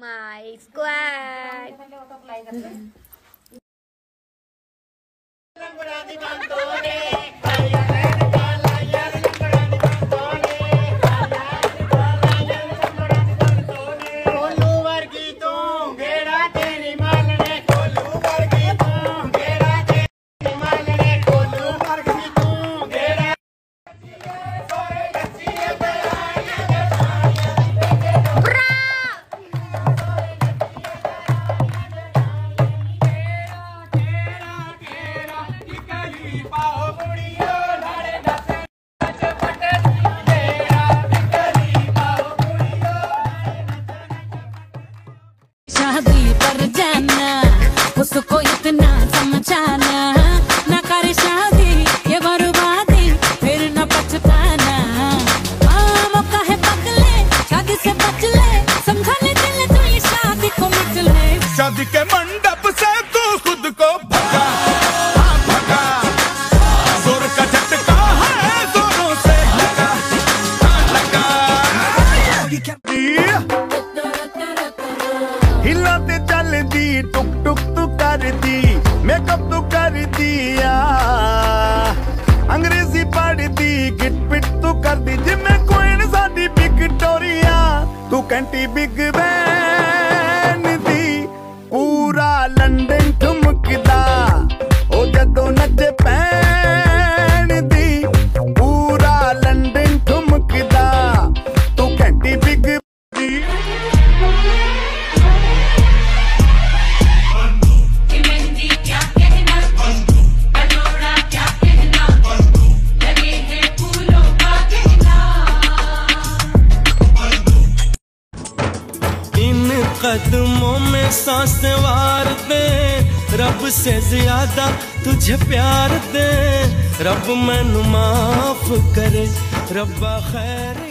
my squad. शादी पर जाना उसको इतना समझाना। ना करे शादी ये बर्बादी फिर न पछताना। हाँ, मौका पगले शादी से बच ले समझा ले दिल तो ये शादी को मचले ले शादी के मंडप से तू खुद को ਹਿੱਲਾਂ ਤੇ ਚੱਲਦੀ, ਟੁਕ ਟੁਕ ਤੂੰ ਕਰਦੀ ਮੇਕਅਪ ਤੂੰ ਕਰਦੀ ਆ। ਅੰਗਰੇਜ਼ੀ ਪੜਦੀ ਗਿਟ ਪਿਟ ਤੂੰ ਕਰਦੀ, ਜਿਵੇਂ ਕੁਈਨ ਸਾਡੀ ਵਿਕਟੋਰੀਆ ਤੂੰ ਕੰਟੀ ਬਿਗ ਬੈਨ कदमों में सांस वार दे। रब से ज़्यादा तुझे प्यार दे। रब मैनु माफ़ करे। रब्बा खैर